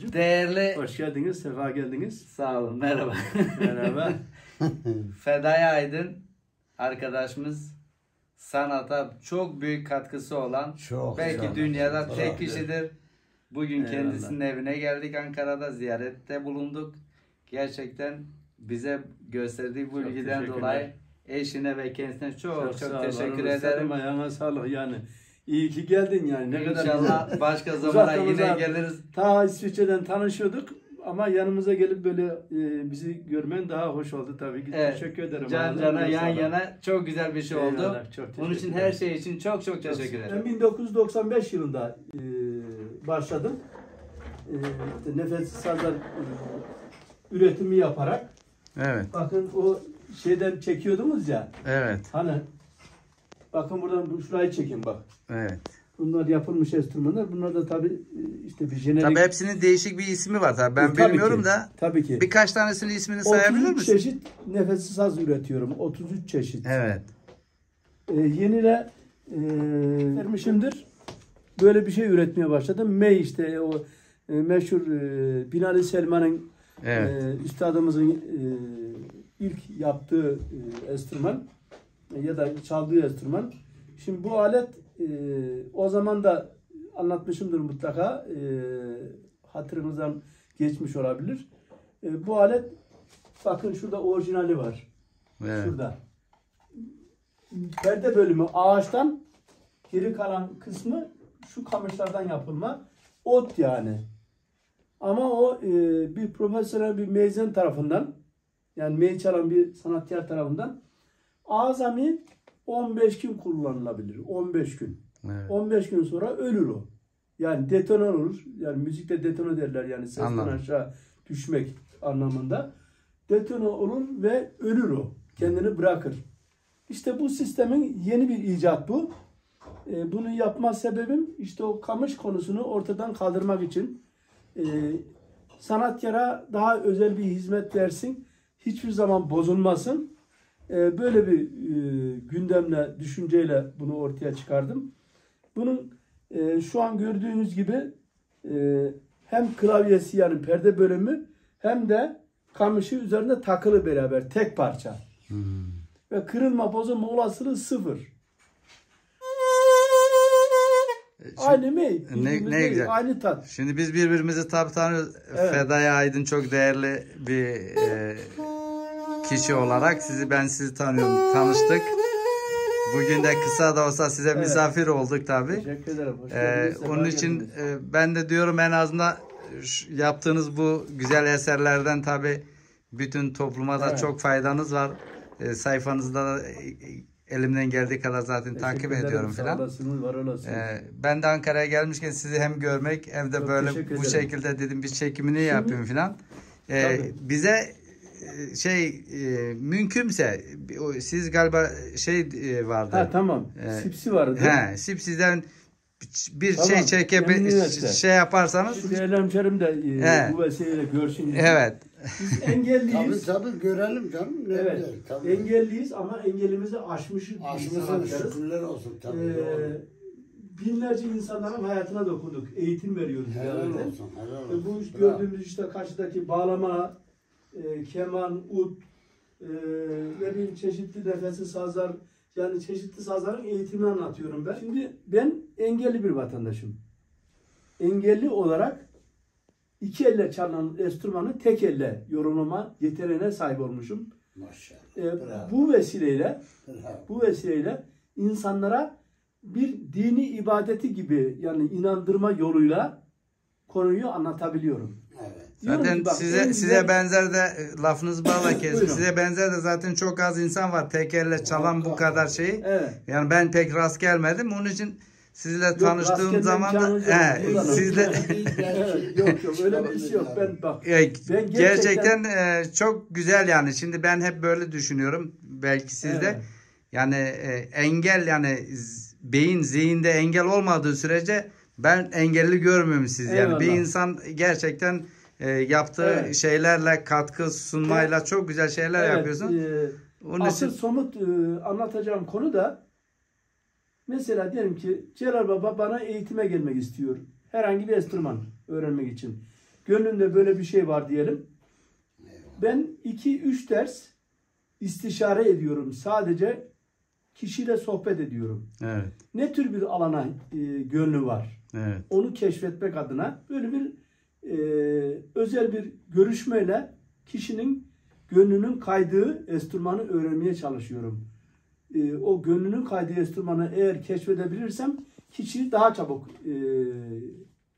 Abdülcüm. Değerli Hoş geldiniz, sefa geldiniz. sağ olun merhaba. Merhaba. Fedai Aydın arkadaşımız sanata çok büyük katkısı olan Çok, belki çok, dünyada çok. tek kişidir. Bugün Eyvallah. kendisinin evine geldik Ankara'da ziyarette bulunduk. Gerçekten bize gösterdiği bu Çok ilgiden dolayı eşine ve kendisine çok çok, sağ ol, teşekkür ederim. Ayağına sağlık yani. İyi ki geldin yani. Ne kadar İnşallah güzel. başka zamana yine geliriz. Ta İsviçre'den tanışıyorduk ama yanımıza gelip böyle e, bizi görmen daha hoş oldu tabii ki. Evet. Teşekkür ederim. Can cana yan yana çok güzel bir şey oldu. Eyvallah, çok Onun için her şey için çok çok teşekkür ederim. Ben 1995 yılında e, başladım. E, işte nefessiz sazlar e, üretimi yaparak. Evet. Bakın o şeyden çekiyordunuz ya. Evet. Hani bakın buradan bu şurayı çekin bak. Evet. Bunlar yapılmış enstrümanlar. Bunlar da tabii e, işte bir jenerik. Tabii hepsinin değişik bir ismi var tabii. Ben E, tabii bilmiyorum ki, da Tabii ki. birkaç tanesinin ismini sayabilir 33 misin? çeşit nefessiz saz üretiyorum. 33 çeşit. Evet. E, yenile e, vermişimdir. Böyle bir şey üretmeye başladım. May işte o e, meşhur e, Binali Selman'ın Evet. e, üstadımızın e, ilk yaptığı e, enstrüman ya da çaldığı enstrüman. Şimdi bu alet e, o zaman da anlatmışımdır mutlaka. E, hatırınızdan geçmiş olabilir. E, bu alet bakın şurada orijinali var. Evet. Şurada. Perde bölümü ağaçtan geri kalan kısmı şu kamışlardan yapılma. Ot yani. Ama o e, bir profesyonel bir meyzen tarafından yani mey çalan bir sanatkar tarafından azami 15 gün kullanılabilir. 15 gün. Evet. 15 gün sonra ölür o. Yani detoner olur. Yani müzikte detone derler yani sesten Anladım. aşağı düşmek anlamında. Detone olur ve ölür o. Kendini bırakır. İşte bu sistemin yeni bir icat bu. Ee, bunu yapma sebebim işte o kamış konusunu ortadan kaldırmak için. Ee, sanatkara daha özel bir hizmet versin. Hiçbir zaman bozulmasın. Ee, böyle bir e, gündemle, düşünceyle bunu ortaya çıkardım. Bunun e, şu an gördüğünüz gibi e, hem klavyesi yani perde bölümü hem de kamışı üzerinde takılı beraber tek parça. Ve kırılma bozulma olasılığı sıfır. Aynı mi? Ne- ne değil, güzel. Aynı tat. Şimdi biz birbirimizi tabi tanıyoruz. Evet. Fedaya Aydın çok değerli bir e, kişi olarak sizi ben sizi tanıyorum. Tanıştık. Bugün de kısa da olsa size Evet. misafir olduk tabi. Teşekkür ederim. Hoş Ee, onun için e, ben de diyorum en azından şu- yaptığınız bu güzel eserlerden tabi bütün topluma da Evet. çok faydanız var. E, sayfanızda da e, elimden geldiği kadar zaten takip ederim, ediyorum filan. var olasınız. Ee, ben de Ankara'ya gelmişken sizi hem görmek hem de Çok böyle bu şekilde dedim bir çekimini yapayım filan. Ee, Tabii. bize e, şey e, mümkünse siz galiba şey e, vardı. ha tamam. Ee, Sipsi vardı. He, sip sizden bir Tamam, şey çekip memnuniyetle. şey yaparsanız Değerli hemşerim de e, Evet. bu vesileyle görsün. evet. Biz Tabii engelliyiz. tabii görelim canım. Ne Evet. güzel, tabii. Engelliyiz ama engelimizi aşmışız. sanatkarız. şükürler olsun tabii. Ee, doğru. binlerce insanların hayatına dokunduk. Eğitim veriyoruz. Helal yani. olsun. Helal E, olsun. Bu Bravo. gördüğümüz işte karşıdaki bağlama, e, keman, ud, e, ne bileyim çeşitli nefesi sazlar, yani çeşitli sazların eğitimini anlatıyorum ben. Şimdi ben engelli bir vatandaşım. Engelli olarak iki elle çalınan enstrümanı tek elle yorumlama yeteneğine sahip olmuşum. Maşallah. E, Bravo. bu vesileyle Bravo. bu vesileyle insanlara bir dini ibadeti gibi yani inandırma yoluyla konuyu anlatabiliyorum. Zaten bak, size en size güzel- benzer de lafınızı balla kesin. Size benzer de zaten çok az insan var tek elle çalan bu kadar şeyi. Evet. Yani ben pek rast gelmedim. Onun için sizinle rast tanıştığım zaman yok. he, sizle yok yok öyle bir iş yok. Ben bak e, gerçekten- gerçekten, e, çok güzel yani. Şimdi ben hep böyle düşünüyorum. Belki siz de. Evet. Yani e, engel yani beyin zihinde engel olmadığı sürece ben engelli görmüyorum siz yani. Eyvallah. Bir insan gerçekten e, yaptığı Evet. şeylerle katkı sunmayla çok güzel şeyler evet, yapıyorsun. e, Onun asıl için somut e, anlatacağım konu da mesela diyelim ki Celal Baba bana eğitime gelmek istiyor. Herhangi bir enstrüman öğrenmek için. gönlünde böyle bir şey var diyelim. Ben 2-3 ders istişare ediyorum. Sadece kişiyle sohbet ediyorum. Evet. Ne tür bir alana e, gönlü var? Evet. Onu keşfetmek adına böyle bir e, özel bir görüşmeyle kişinin gönlünün kaydığı enstrümanı öğrenmeye çalışıyorum. E, o gönlünün kaydığı enstrümanı eğer keşfedebilirsem kişiyi daha çabuk e,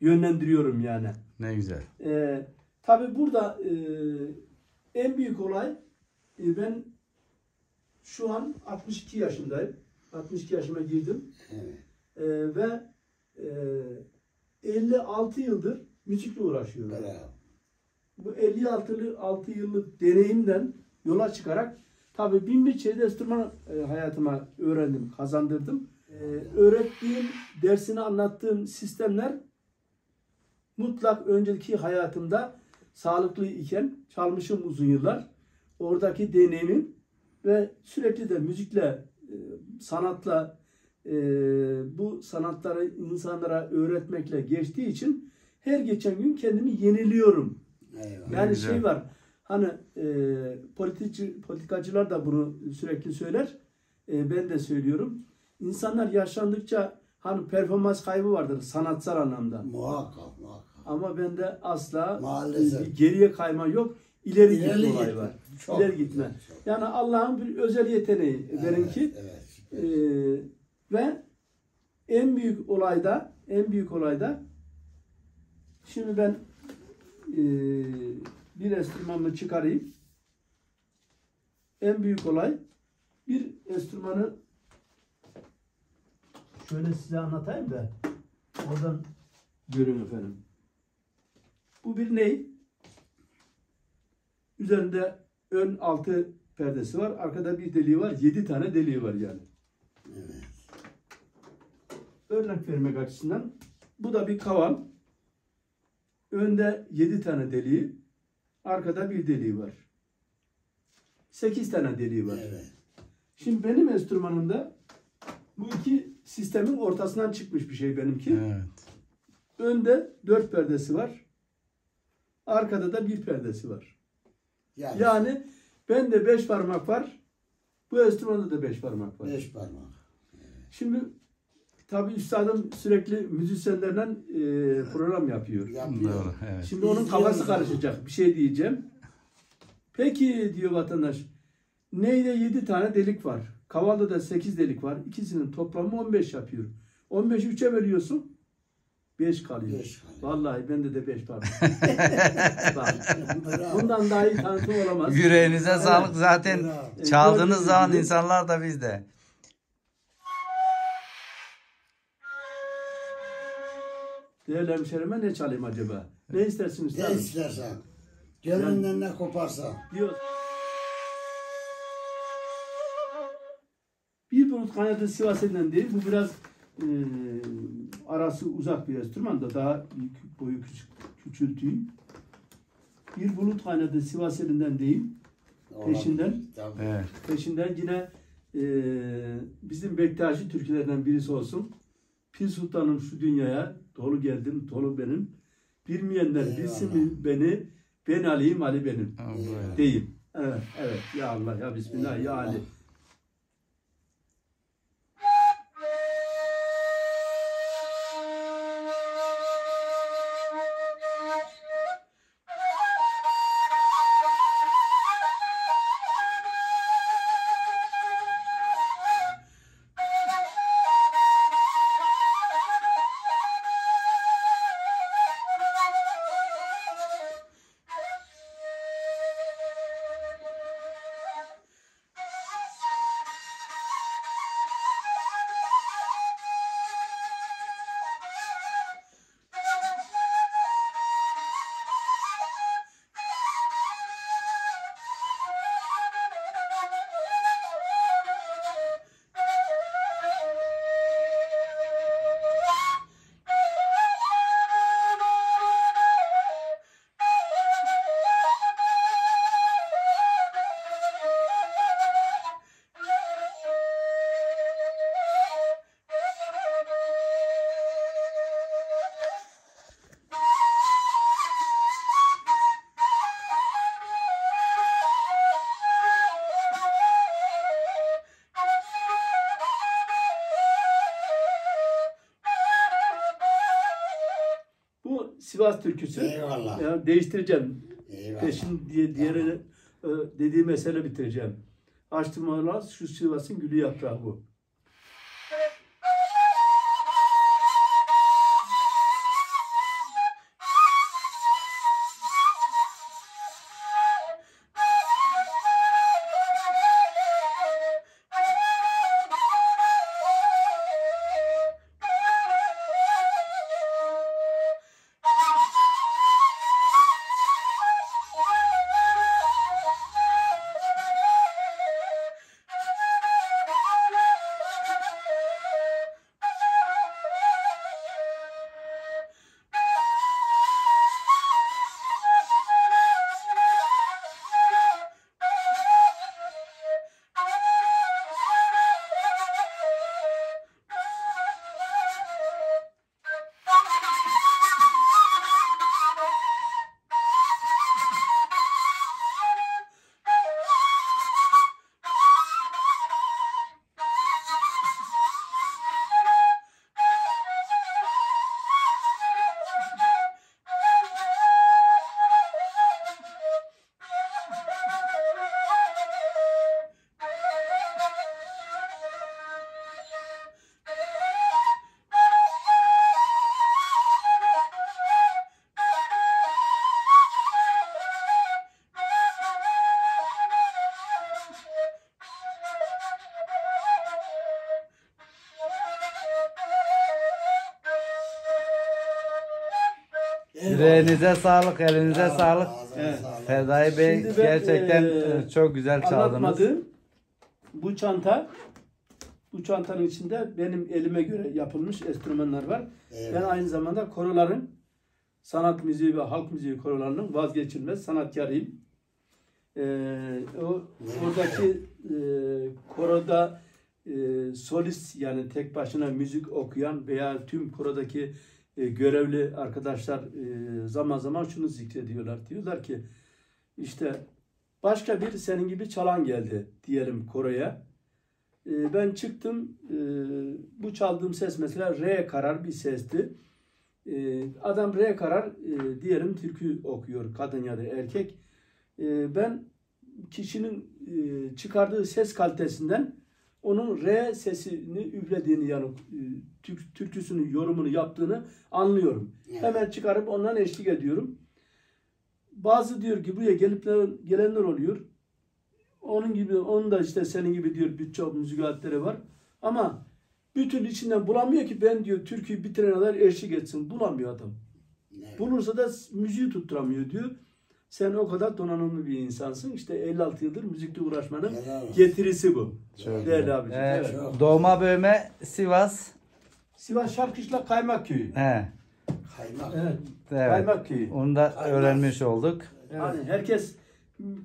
yönlendiriyorum yani. Ne güzel. E, Tabi burada e, en büyük olay e, ben şu an 62 yaşındayım. 62 yaşıma girdim. Evet. E, ve e, 56 yıldır müzikle uğraşıyorum. Bravo. Bu 56 6 yıllık deneyimden yola çıkarak tabi bin bir çeşit enstrüman e, hayatıma öğrendim, kazandırdım. E, öğrettiğim, dersini anlattığım sistemler mutlak önceki hayatımda sağlıklı iken çalmışım uzun yıllar. Oradaki deneyimim ve sürekli de müzikle, e, sanatla, e, bu sanatları insanlara öğretmekle geçtiği için her geçen gün kendimi yeniliyorum. Eyvallah. Yani güzel. şey var. Hani e, politici, politikacılar da bunu sürekli söyler. E, ben de söylüyorum. İnsanlar yaşlandıkça hani performans kaybı vardır sanatsal anlamda. Muhakkak muhakkak. Ama bende asla Maalesef. e, bir geriye kayma yok. İleri, İleri gitme olayı gitme. var. Çok İleri güzel, gitme. çok. Yani Allah'ın bir özel yeteneği benimki. Evet, evet. ve en büyük olayda en büyük olayda şimdi ben e, bir enstrümanımı çıkarayım. En büyük olay bir enstrümanı şöyle size anlatayım da oradan görün efendim. Bu bir ney? Üzerinde ön altı perdesi var. Arkada bir deliği var. Yedi tane deliği var yani. evet. Örnek vermek açısından bu da bir kavan. Önde 7 tane deliği, arkada bir deliği var. 8 tane deliği var. Evet. Şimdi benim enstrümanımda bu iki sistemin ortasından çıkmış bir şey benimki. Evet. Önde 4 perdesi var. Arkada da bir perdesi var. Yani, Yani bende 5 parmak var. Bu enstrümanda da 5 parmak var. beş parmak. Şimdi tabii üstadım sürekli müzisyenlerle e, program yapıyor. Yapıyor. Doğru. Evet. Şimdi onun kafası karışacak. Bir şey diyeceğim. Peki diyor vatandaş. Neyde 7 tane delik var. Kavalda da 8 delik var. İkisinin toplamı 15 yapıyor. 15'i 3'e bölüyorsun. 5 kalıyor. Beş kalıyor. Vallahi bende de 5 var. Bundan daha iyi tanıtım olamaz. Yüreğinize Evet. sağlık. Zaten Bravo. çaldığınız Gördüğünüz zaman insanlar da bizde. Değerli hemşerime ne çalayım acaba? Ne istersin Ne üstadım? istersen. Gönlünden ne koparsa. Diyor. Bir bulut kaynadı Sivas elinden değil. Bu biraz e, arası uzak bir enstrüman da daha büyük, boyu küçük, küçülteyim. Bir bulut kaynadı Sivas elinden değil. Peşinden. Tabii. Evet. Peşinden yine e, bizim Bektaşi türkülerden birisi olsun. Pir Sultanım şu dünyaya dolu geldim, dolu benim. Bilmeyenler Eyvallah. bilsin beni, ben Ali'yim, Ali benim. Buyurun. Deyim. Evet, evet. Ya Allah, ya Bismillah, ya Ali. Sivas türküsü. Eyvallah. Ya, değiştireceğim. Eyvallah. Peşin diye diğeri e, dediği mesele bitireceğim. Açtım ona şu Sivas'ın gülü yaprağı bu. Yüreğinize sağlık, elinize sağlık. Evet. Fedai Bey Şimdi ben, gerçekten eee, e, çok güzel çaldınız. Bu çanta bu çantanın içinde benim elime göre yapılmış enstrümanlar var. Ben Eyvallah. aynı zamanda koroların sanat müziği ve halk müziği korolarının vazgeçilmez sanatkarıyım. Ee, o oradaki e, koroda e, solist yani tek başına müzik okuyan veya tüm korodaki e, görevli arkadaşlar e, zaman zaman şunu zikrediyorlar. Diyorlar ki işte başka bir senin gibi çalan geldi diyelim koroya. E, ben çıktım bu çaldığım ses mesela re karar bir sesti. Adam re karar diyelim türkü okuyor kadın ya da erkek. Ben kişinin çıkardığı ses kalitesinden onun re sesini üflediğini yani e, tür- türküsünün yorumunu yaptığını anlıyorum. Evet. Hemen çıkarıp ondan eşlik ediyorum. Bazı diyor ki buraya gelip gelenler oluyor. Onun gibi, onun da işte senin gibi diyor birçok müzik aletleri var. Ama bir türlü içinden bulamıyor ki ben diyor türküyü bitirene kadar eşlik etsin. Bulamıyor adam. Evet. Bulursa da müziği tutturamıyor diyor. Sen o kadar donanımlı bir insansın. İşte 56 yıldır müzikle uğraşmanın Helal getirisi bu. Çok Değerli abicim. Ee, Evet. Doğma büyüme Sivas. Sivas Şarkışla Kaymak Köyü. He, Kaymak. Evet. evet. Kaymak Köyü. Onu da Kaymak. öğrenmiş olduk. Yani herkes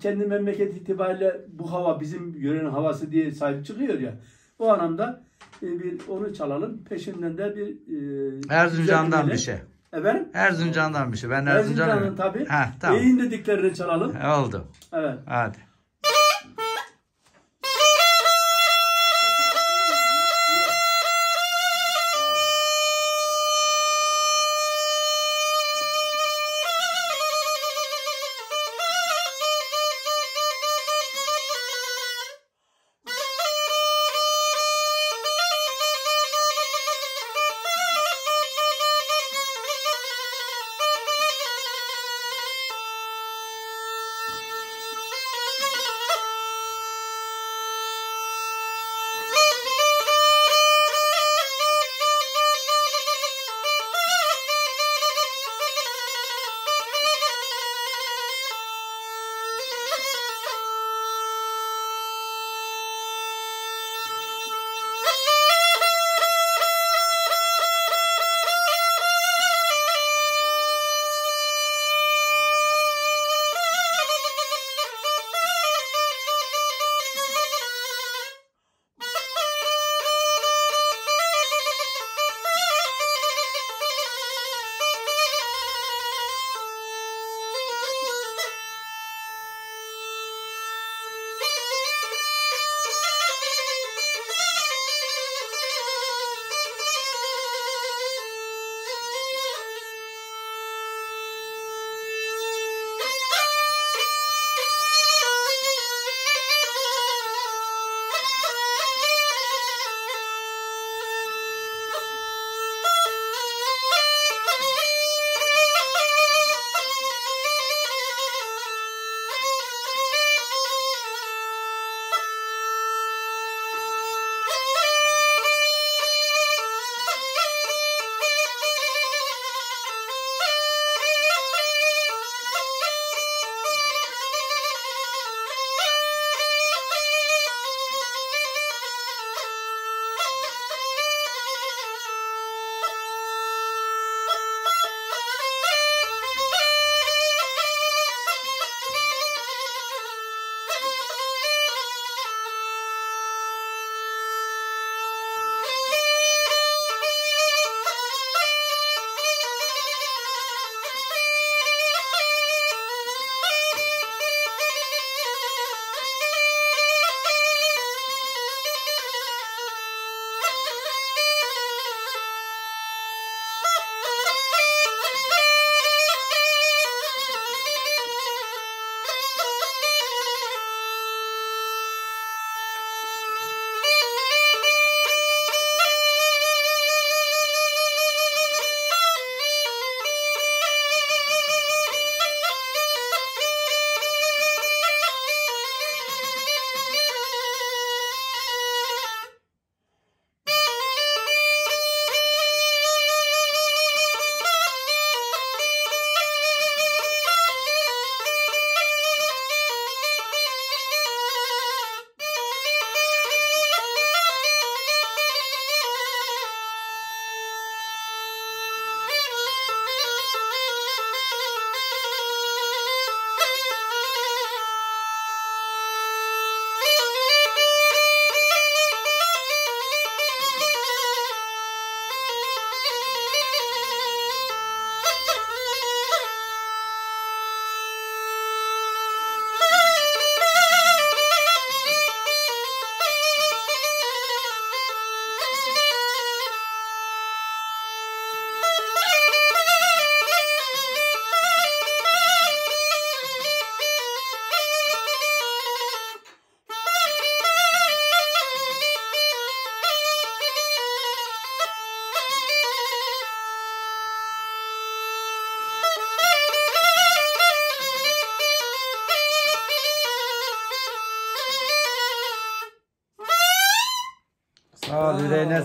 kendi memleket itibariyle bu hava bizim yörenin havası diye sahip çıkıyor ya. O anlamda e, bir onu çalalım. Peşinden de bir e, Erzincan'dan bir şey. Efendim? Erzincan'dan bir şey. Ben Erzincan'ın Erzincan'ım. tabii. Ha, tamam. Eğin dediklerini çalalım. Oldu. Evet. Hadi.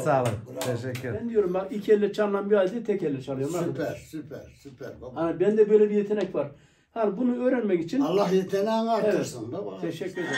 Sağlık. Bravo. Teşekkür. Ben diyorum bak iki elle çalınan bir halde tek elle çalıyorum. Süper, arkadaş. süper, süper baba. Hani bende böyle bir yetenek var. Hani bunu öğrenmek için Allah yeteneğini artırsın baba. teşekkür ederim.